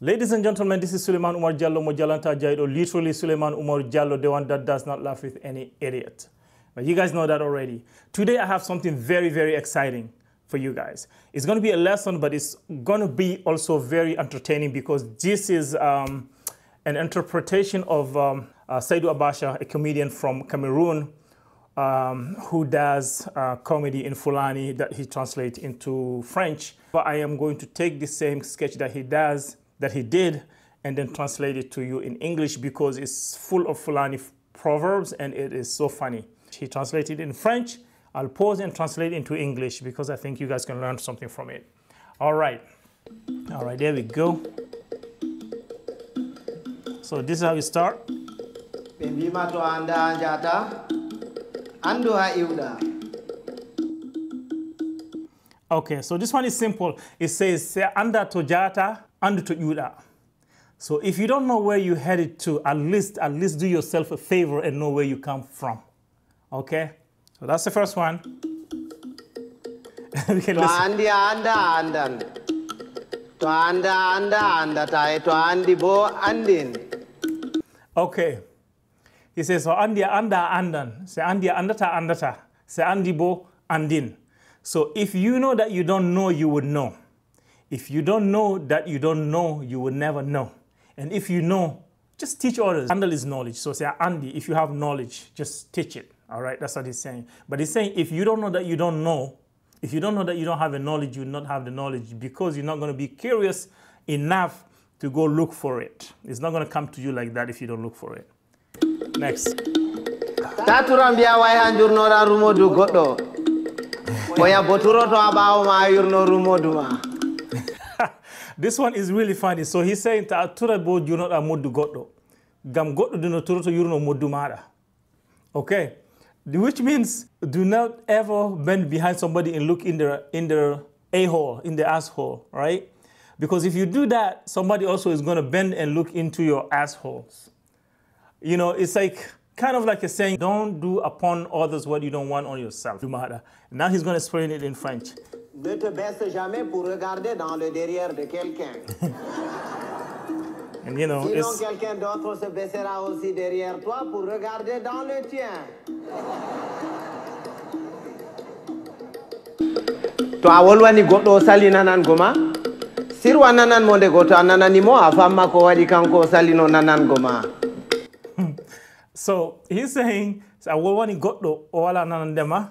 Ladies and gentlemen, this is Suleiman Umar Jallo Mojalanta literally Suleiman Umar Jallo, the one that does not laugh with any idiot. But you guys know that already. Today I have something very, very exciting for you guys. It's going to be a lesson, but it's going to be also very entertaining because this is um, an interpretation of um, uh, Saidou Abatcha, a comedian from Cameroon, um, who does uh, comedy in Fulani that he translates into French. But I am going to take the same sketch that he does, that he did, and then translate it to you in English because it's full of Fulani proverbs and it is so funny. He translated in French. I'll pause and translate into English because I think you guys can learn something from it. All right. All right, there we go. So this is how we start. Okay, so this one is simple. It says, "Se anda to jata, andu to yuda. So if you don't know where you headed to, at least at least do yourself a favor and know where you come from. Okay? So that's the first one. we can to listen. andi anda andan to anda a anda a andata e to andi bo andin Okay. He says, so andi anda andan. Se andi andata andata. Se andi bo andin. So if you know that you don't know, you would know. If you don't know that you don't know, you will never know. And if you know, just teach others. Handle is knowledge. So say Andy, if you have knowledge, just teach it. All right, that's what he's saying. But he's saying if you don't know that you don't know, if you don't know that you don't have a knowledge, you will not have the knowledge because you're not going to be curious enough to go look for it. It's not going to come to you like that if you don't look for it. Next. rumodu this one is really funny. So he's saying ta tura bo junoɗa moddu goɗɗo. Gam goɗɗo duno turoto yurno moddu maɗa. Okay? Which means do not ever bend behind somebody and look in their in their a-hole, in the asshole, right? Because if you do that, somebody also is gonna bend and look into your assholes. You know, it's like kind of like a saying, don't do upon others what you don't want on yourself. Now he's gonna explain it in French. Ne te baisse jamais pour regarder dans le derrière de quelqu'un And you know, sinon it's quelqu'un d'autre se baissera aussi derrière toi pour regarder dans le tien to a wolwani goɗɗo o sali nanango ma sirwa nananmo nde go to a nananimo a famma ko waɗi kanko o salino nanango ma So he's saying, so wani goddo o wala nanandema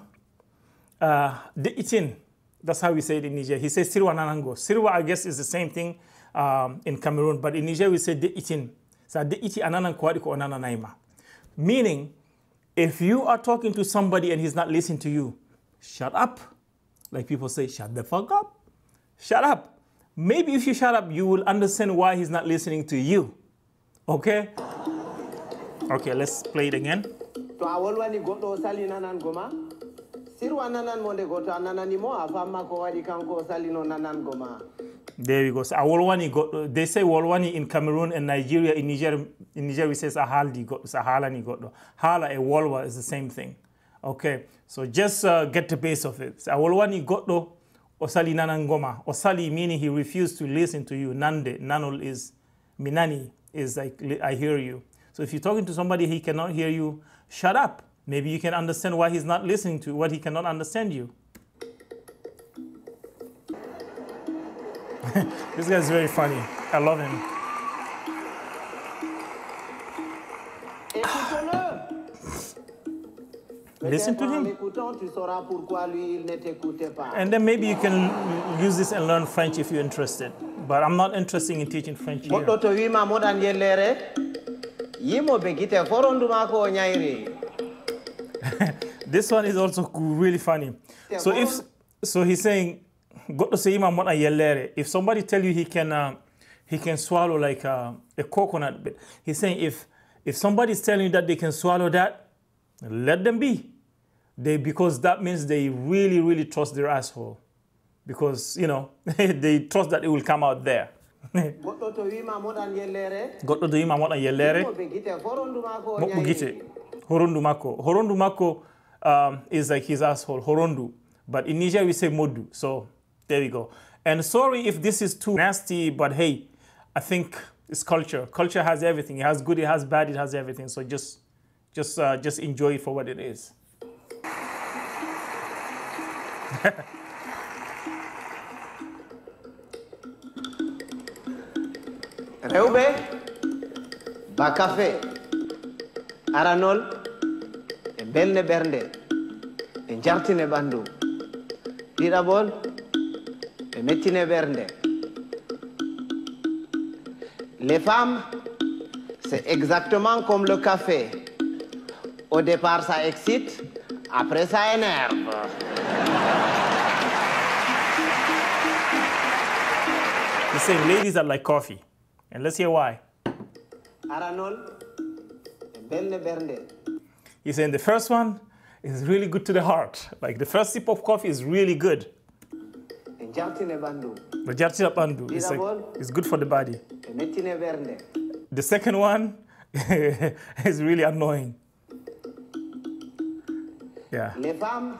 uh, de itin. That's how we say it in Niger. He says sirwa nanango. Sirwa, I guess, is the same thing um, in Cameroon, but in Niger we say de itin. So de iti ananan kwadi ko anananaima. Meaning, if you are talking to somebody and he's not listening to you, shut up. Like people say, shut the fuck up. Shut up. Maybe if you shut up, you will understand why he's not listening to you. Okay? Okay, let's play it again. To a wolwani goɗɗo o sali nanango ma sirwa nananmo nde go to a nananimo a ko waɗi kanko salino nanango ma There we go. So Awolwani got they say Wolwani in Cameroon and Nigeria. In Niger, in Niger we say Sahaldi got Sahalani got Hala and Wolwa is the same thing. Okay, so just uh, get the base of it. So Awolwani got Osali Nanangoma. Osali meaning he refused to listen to you. Nande Nanul is Minani is like I hear you. So if you're talking to somebody he cannot hear you, shut up. Maybe you can understand why he's not listening to what he cannot understand you. This guy's very funny. I love him. Listen to him. And then maybe you can use this and learn French if you're interested. But I'm not interested in teaching French here. This one is also really funny. So if so, he's saying, "Goɗɗo so yima moɗa yellere." If somebody tell you he can uh, he can swallow like uh, a coconut but he's saying if if somebody is telling you that they can swallow that, let them be. They because that means they really really trust their asshole, because you know they trust that it will come out there. goɗɗo to wima moɗan yellere Goɗɗo to yima moɗa yellere. yimoɓe gite horondu makko horondu makko um, is like his asshole horondu but in niger we say modu so there we go and sorry if this is too nasty but hey I think it's culture. Culture has everything. It has good, it has bad, it has everything. So just, just, uh, just enjoy it for what it is. rewɓe ba kafe aranol e belne ɓernde e jartine ɓandu ɗiɗaɓol e mettine ɓernde les femmes c'est exactement comme le café. Au départ ça excite après ça énerve. He's saying ladies are like coffee. And let's hear why. aranol e belne He's saying the first one is really good to the heart. Like the first sip of coffee is really good. The bandu is like, it's good for the body. The second one is really annoying. Yeah. Les femmes,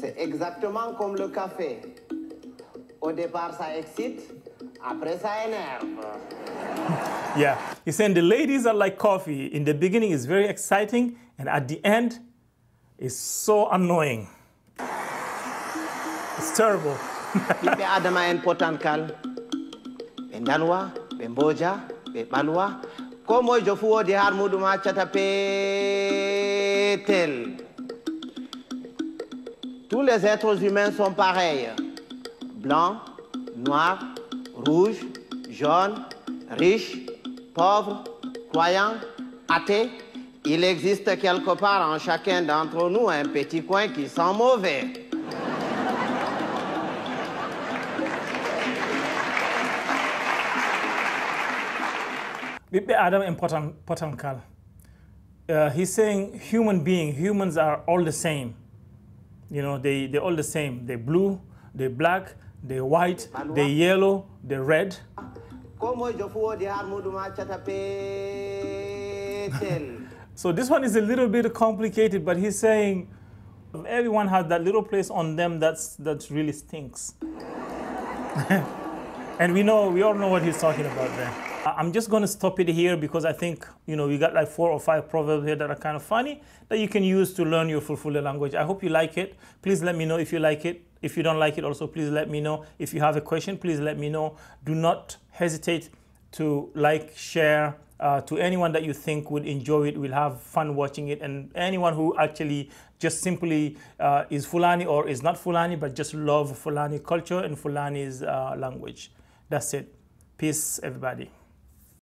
c'est exactement comme le café. Au départ, ça excite, après, ça énerve. Yeah. He's saying the ladies are like coffee. In the beginning, it's very exciting, and at the end, it's so annoying. It's terrible. ɓiɓɓe adama en potan kal ɓe dalwa ɓe mboja ɓe ɓalwa ko moyejo fu woodi har muɗum accata peetel tous les êtres humains sont pareils. Blanc noir rouge jaune riche pauvre croyant athée il existe quelque part en chacun d'entre nous un petit coin qui sent mauvais Ɓiɓɓe Adam important potankal. Uh, he's saying human being, humans are all the same. You know, they, they're all the same. They're blue, they're black, they're white, they're yellow, they're red. ko moyejo fu woodi har muɗum accata So this one is a little bit complicated, but he's saying everyone has that little place on them that's that really stinks. and we know we all know what he's talking about there. I'm just going to stop it here because I think you know we got like four or five proverbs here that are kind of funny that you can use to learn your Fulfulde language. I hope you like it. Please let me know if you like it. If you don't like it, also please let me know. If you have a question, please let me know. Do not hesitate to like, share uh, to anyone that you think would enjoy it, will have fun watching it, and anyone who actually just simply uh, is Fulani or is not Fulani, but just love Fulani culture and Fulani's uh, language. That's it. Peace, everybody.